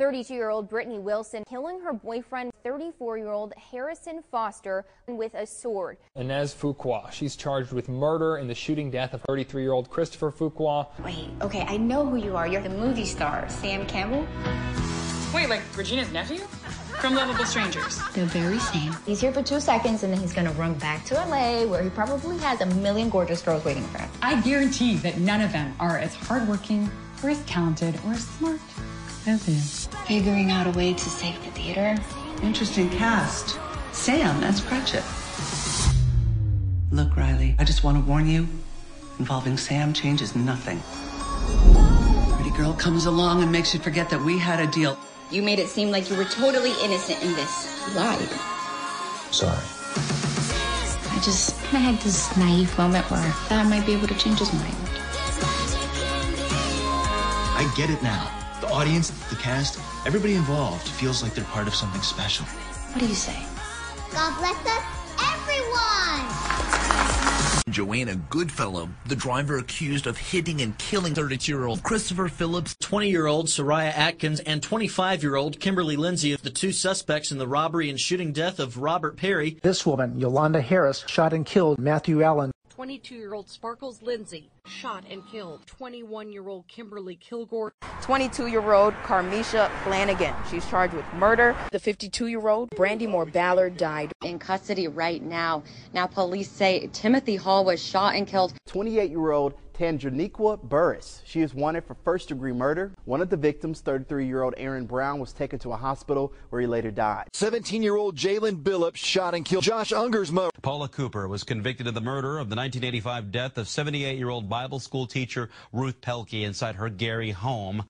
32-year-old Brittany Wilson killing her boyfriend, 34-year-old Harrison Foster, with a sword. Inez Fuqua. She's charged with murder in the shooting death of 33-year-old Christopher Fuqua. Wait, okay, I know who you are. You're the movie star, Sam Campbell. Wait, like Regina's nephew? From Lovable Strangers. The very same. He's here for two seconds and then he's gonna run back to LA where he probably has a million gorgeous girls waiting for him. I guarantee that none of them are as hardworking or as talented or as smart as you. Figuring out a way to save the theater. Interesting cast. Sam as Cratchit. Look, Riley, I just want to warn you involving Sam changes nothing. Pretty girl comes along and makes you forget that we had a deal. You made it seem like you were totally innocent in this. You lied. Sorry. I just I had this naive moment where I thought I might be able to change his mind. I get it now. The audience, the cast, everybody involved feels like they're part of something special. What do you say? God bless us, everyone! Joanna Goodfellow, the driver accused of hitting and killing 32-year-old Christopher Phillips, 20-year-old Soraya Atkins, and 25-year-old Kimberly Lindsay, of the two suspects in the robbery and shooting death of Robert Perry. This woman, Yolanda Harris, shot and killed Matthew Allen. 22-year-old Sparkles Lindsay shot and killed 21-year-old Kimberly Kilgore. 22-year-old Carmisha Flanagan. She's charged with murder. The 52-year-old Brandy Moore Ballard died. In custody right now. Now police say Timothy Hall was shot and killed. 28-year-old Tangeniqua Burris. She is wanted for first degree murder. One of the victims, 33 year old Aaron Brown, was taken to a hospital where he later died. 17 year old Jalen Billups shot and killed Josh Ungersmo. Paula Cooper was convicted of the murder of the 1985 death of 78 year old Bible school teacher Ruth Pelke inside her Gary home.